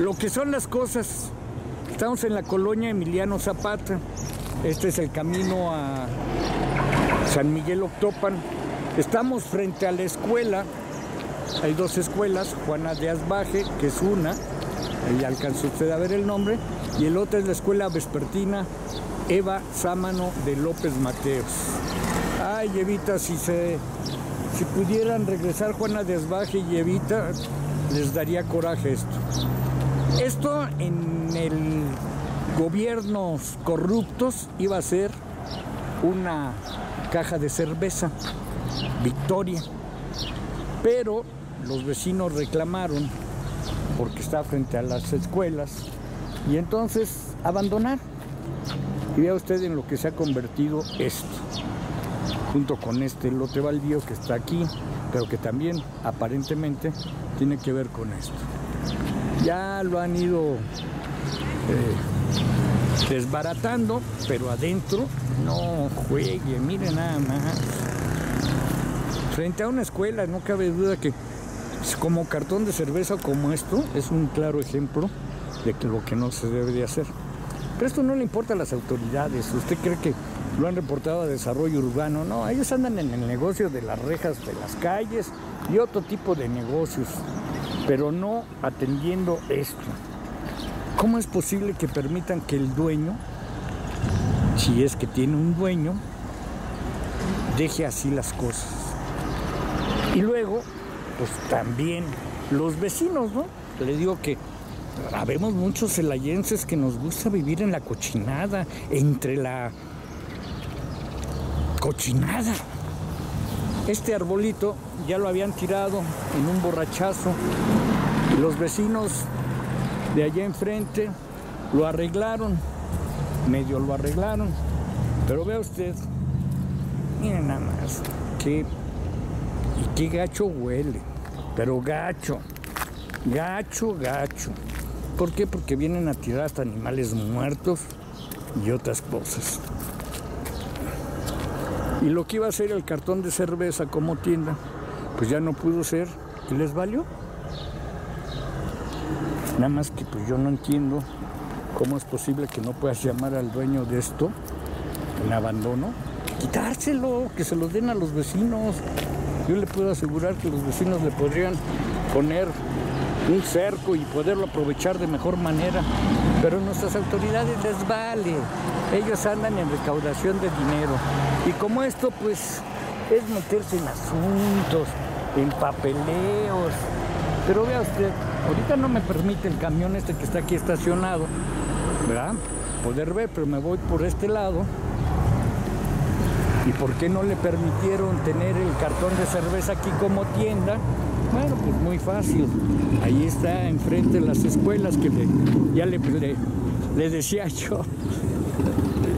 Lo que son las cosas, estamos en la colonia Emiliano Zapata, este es el camino a San Miguel Octopan, estamos frente a la escuela, hay dos escuelas, Juana de Asbaje, que es una, ahí alcanzó usted a ver el nombre, y el otro es la escuela vespertina Eva Sámano de López Mateos. Ay, Evita, si se si pudieran regresar Juana de Asbaje y Evita, les daría coraje esto. Esto en el gobiernos corruptos iba a ser una caja de cerveza, Victoria. Pero los vecinos reclamaron porque está frente a las escuelas y entonces abandonar. Y vea usted en lo que se ha convertido esto, junto con este lote baldío que está aquí, pero que también aparentemente tiene que ver con esto. Ya lo han ido eh, desbaratando, pero adentro no juegue, mire nada más. Frente a una escuela, no cabe duda que como cartón de cerveza como esto es un claro ejemplo de lo que no se debe de hacer. Pero esto no le importa a las autoridades. ¿Usted cree que lo han reportado a desarrollo urbano? No, ellos andan en el negocio de las rejas de las calles y otro tipo de negocios, pero no atendiendo esto. ¿Cómo es posible que permitan que el dueño, si es que tiene un dueño, deje así las cosas? Y luego, pues también los vecinos, ¿no? Le digo que habemos muchos celayenses que nos gusta vivir en la cochinada, entre la cochinada. Este arbolito ya lo habían tirado en un borrachazo. Los vecinos de allá enfrente lo arreglaron, medio lo arreglaron. Pero vea usted, miren nada más, que y qué gacho huele, pero gacho, gacho, gacho. ¿Por qué? Porque vienen a tirar hasta animales muertos y otras cosas. Y lo que iba a ser el cartón de cerveza como tienda, pues ya no pudo ser. ¿Y les valió? Nada más que pues yo no entiendo cómo es posible que no puedas llamar al dueño de esto en abandono, quitárselo, que se lo den a los vecinos. Yo le puedo asegurar que los vecinos le podrían poner un cerco y poderlo aprovechar de mejor manera. Pero nuestras autoridades les vale. Ellos andan en recaudación de dinero. Y como esto, pues, es meterse en asuntos, en papeleos. Pero vea usted, ahorita no me permite el camión este que está aquí estacionado, ¿verdad? Poder ver, pero me voy por este lado. ¿Y por qué no le permitieron tener el cartón de cerveza aquí como tienda? Bueno, pues muy fácil. Ahí está enfrente de las escuelas que ya le, le, decía yo.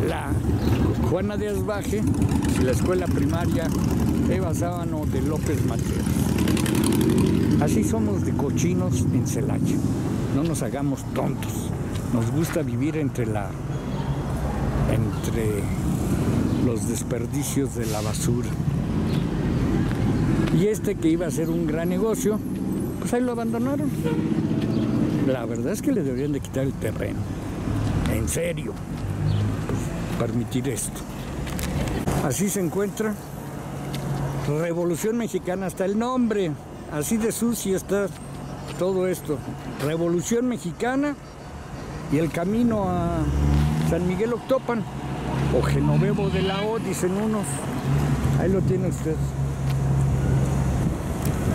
La Juana de Asbaje y la escuela primaria Eva Sábano de López Mateos. Así somos de cochinos en Celaya. No nos hagamos tontos. Nos gusta vivir entre la entre los desperdicios de la basura. Y este que iba a ser un gran negocio, pues ahí lo abandonaron. La verdad es que le deberían de quitar el terreno. En serio. Pues, permitir esto. Así se encuentra. Revolución Mexicana, hasta el nombre. Así de sucio está todo esto. Revolución Mexicana y el camino a San Miguel Octopan o Genovevo de la O, dicen unos. Ahí lo tiene usted.